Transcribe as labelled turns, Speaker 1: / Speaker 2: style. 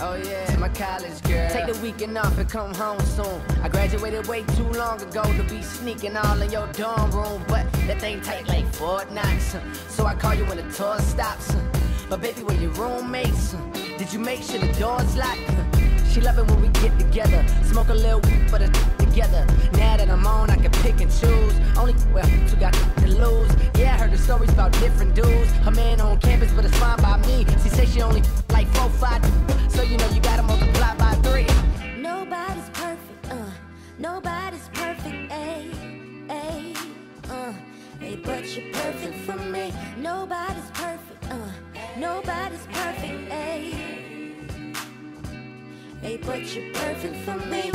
Speaker 1: Oh yeah, my college girl. Take the weekend off and come home soon. I graduated way too long ago to be sneaking all in your dorm room, but that thing tight like Fort Knox. Uh, so I call you when the tour stops. Uh. But baby, where your roommates? Uh, did you make sure the doors locked? She love it when we get together. Smoke a little weed for the together. Now that I'm on, I can pick and choose. Only well, two got to lose. Yeah, I heard the stories about different dudes. Her man on campus, but it's fine by me. She say she only like four, five. You know you gotta multiply by three.
Speaker 2: Nobody's perfect, uh. Nobody's perfect, ayy, ayy, uh. Hey, but you're perfect for me. Nobody's perfect, uh. Nobody's perfect, ayy. Hey, but you're perfect for me.